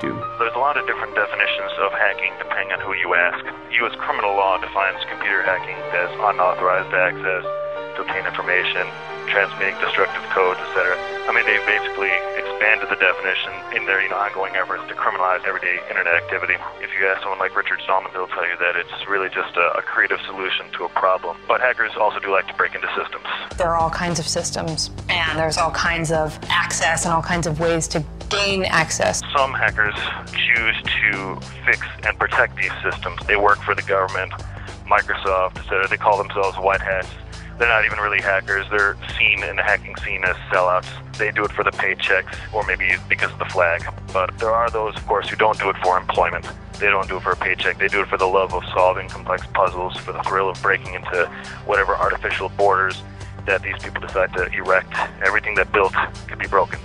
do? There's a lot of different definitions of hacking depending on who you ask. U.S. criminal law defines computer hacking as unauthorized access to obtain information, transmitting destructive code, expanded the definition in their you know ongoing efforts to criminalize everyday internet activity. If you ask someone like Richard Stallman, they'll tell you that it's really just a, a creative solution to a problem. But hackers also do like to break into systems. There are all kinds of systems, and there's all kinds of access and all kinds of ways to gain access. Some hackers choose to fix and protect these systems. They work for the government, Microsoft, etc. They call themselves white hats they're not even really hackers. They're seen in the hacking scene as sellouts. They do it for the paychecks or maybe because of the flag. But there are those, of course, who don't do it for employment. They don't do it for a paycheck. They do it for the love of solving complex puzzles, for the thrill of breaking into whatever artificial borders that these people decide to erect. Everything that built could be broken.